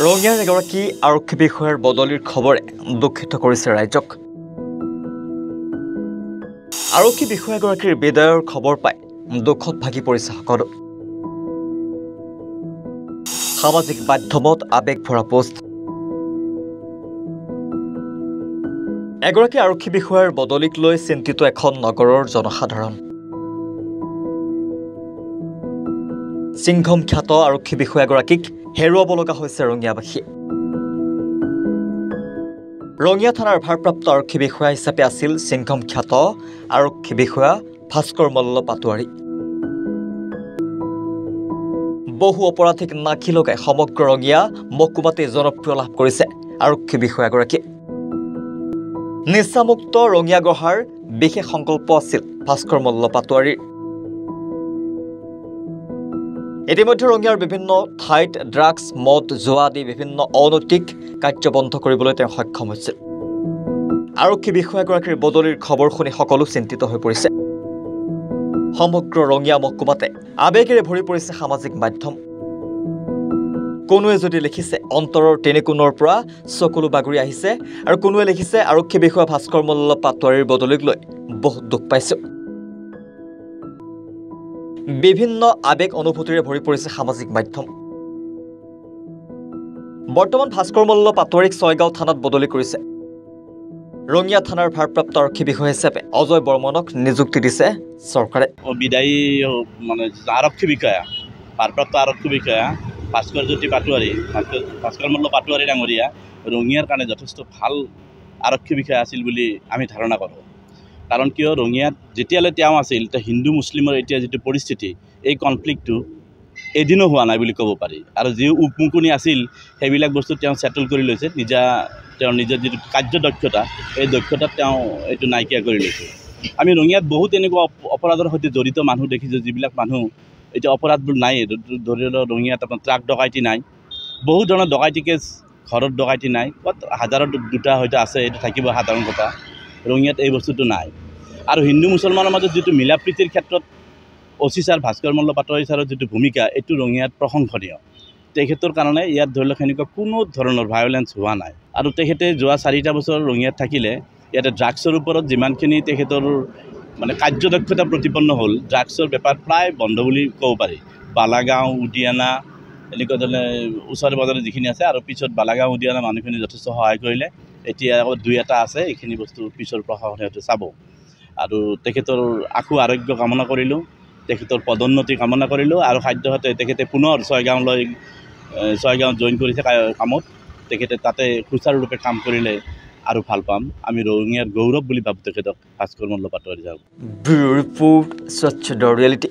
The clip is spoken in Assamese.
ৰঙিয়াৰ এগৰাকী আৰক্ষী বিষয়াৰ বদলিৰ খবৰে দুখিত কৰিছে ৰাইজক। আৰক্ষী বিষয়াগৰাকীৰ বিদায়ৰ খবৰ পাই দুখত ভাগি পৰিছে সকলো। সামাজিক মাধ্যমত আৱেগ ভৰা পোষ্ট। এগৰাকী আৰক্ষী বিষয়াৰ বদলিক লৈ চিন্তিত এখন নগৰৰ জনসাধাৰণ। সিংঘম খ্যাত আৰক্ষী বিষয়াগৰাকীক হেৰুৱাব লগা হৈছে ৰঙিয়াবাসীয়ে। ৰঙিয়া থানাৰ ভাৰপ্ৰাপ্ত আৰক্ষী বিষয়া হিচাপে আছিল সিংঘম খ্যাত আৰক্ষী বিষয়া ভাস্কৰ মল্ল পাটোৱাৰী। বহু অপৰাধীক নাখি লগাই সমগ্ৰ ৰঙিয়া মকুমাতে জনপ্ৰিয় লাভ কৰিছে আৰক্ষী বিষয়াগৰাকীয়ে। নিচামুক্ত ৰঙিয়া গঢ়াৰ বিশেষ সংকল্প আছিল ভাস্কৰ মল্ল পাটোৱাৰীৰ। ইতিমধ্যে ৰঙিয়াৰ বিভিন্ন ঠাইত ড্ৰাগছ মদ জোৱা আদি বিভিন্ন অনৈতিক কাৰ্য বন্ধ কৰিবলৈ তেওঁ সক্ষম হৈছিল। আৰক্ষী বিষয়াগৰাকীৰ বদলিৰ খবৰ শুনি সকলো চিন্তিত হৈ পৰিছে। সমগ্ৰ ৰঙিয়া মহকুমাতে আৱেগেৰে ভৰি পৰিছে সামাজিক মাধ্যম। কোনোৱে যদি লিখিছে অন্তৰৰ তিনিকোণৰ পৰা চকুলো বাগৰি আহিছে আৰু কোনোৱে লিখিছে আৰক্ষী বিষয়া ভাস্কৰ মল্ল পাটোৱাৰীৰ বদলিক লৈ বহুত দুখ পাইছোঁ। বিভিন্ন আৱেগ অনুভূতিৰে ভৰি পৰিছে সামাজিক মাধ্যম। বৰ্তমান ভাস্কৰ মল্ল পাটোৱাৰীক ছয়গাঁও থানাত বদলি কৰিছে। ৰঙিয়া থানাৰ ভাৰপ্ৰাপ্ত আৰক্ষী বিষয়া হিচাপে অজয় বৰ্মনক নিযুক্তি দিছে চৰকাৰে। বিদায়ী মানে আৰক্ষী বিষয়া ভাৰপ্ৰাপ্ত আৰক্ষী বিষয়া ভাস্কৰ জ্যোতি পাটোৱাৰী ভাস্কৰ মল্ল পাটোৱাৰী ডাঙৰীয়া ৰঙিয়াৰ কাৰণে যথেষ্ট ভাল আৰক্ষী বিষয়া আছিল বুলি আমি ধাৰণা কৰোঁ। কাৰণ কিয় ৰঙিয়াত যেতিয়ালৈ তেওঁ আছিল এতিয়া হিন্দু মুছলিমৰ এতিয়া যিটো পৰিস্থিতি এই কনফ্লিক্টটো এদিনো হোৱা নাই বুলি ক'ব পাৰি। আৰু যি উপমুকনি আছিল সেইবিলাক বস্তু তেওঁ ছেটেল কৰি লৈছে। নিজা তেওঁৰ নিজৰ যিটো কাৰ্যদক্ষতা এই দক্ষতাত তেওঁ এইটো নাইকিয়া কৰি লৈছে। আমি ৰঙিয়াত বহুত এনেকুৱা অপৰাধৰ সৈতে জড়িত মানুহ দেখিছোঁ যিবিলাক মানুহ এতিয়া অপৰাধবোৰ নাই। ধৰি লওক ৰঙিয়াত আপোনাৰ ট্ৰাক ডকাইটি নাই। বহু ধৰণৰ ডকাইটি কেছ ঘৰত ডকাইটি নাই। ক'ত হাজাৰত দুটা হয়তো আছে এইটো থাকিব সাধাৰণ কথা। ৰঙিয়াত এই বস্তুটো নাই। আৰু হিন্দু মুছলমানৰ মাজত যিটো মিলা প্ৰীতিৰ ক্ষেত্ৰত অচি ছাৰ ভাস্কৰ মল্ল পাটোৱাৰী ছাৰৰ যিটো ভূমিকা এইটো ৰঙিয়াত প্ৰশংসনীয়। তেখেতৰ কাৰণে ইয়াত ধৰি লওক সেনেকুৱা কোনো ধৰণৰ ভায়লেঞ্চ হোৱা নাই। আৰু তেখেতে যোৱা চাৰিটা বছৰ ৰঙিয়াত থাকিলে ইয়াতে ড্ৰাগছৰ ওপৰত যিমানখিনি তেখেতৰ মানে কাৰ্যদক্ষতা প্ৰতিপন্ন হ'ল ড্ৰাগছৰ বেপাৰ প্ৰায় বন্ধ বুলি ক'ব পাৰি। বালাগাঁও উদিয়ানা এনেকুৱা ধৰণে ওচৰে পাজৰে যিখিনি আছে আৰু পিছত বালাগাঁও উদিয়ানা মানুহখিনি যথেষ্ট সহায় কৰিলে। এতিয়া আকৌ দুই এটা আছে এইখিনি বস্তু পিছৰ প্ৰশাসনে চাব। আৰু তেখেতৰ আশু আৰোগ্য কামনা কৰিলোঁ তেখেতৰ পদোন্নতি কামনা কৰিলোঁ আৰু খাদ্যহতে তেখেতে পুনৰ ছয়গাঁৱলৈ ছয়গাঁৱত জইন কৰিছে কামত। তেখেতে তাতে সুচাৰুৰূপে কাম কৰিলে আৰু ভাল পাম। আমি ৰঙিয়াৰ গৌৰৱ বুলি ভাবোঁ তেখেতক। ভাস্কৰ মল্ল পাটোৱাৰী যাওঁ ৰিপৰ্ট স্বচ্ছ ৰিয়েলিটি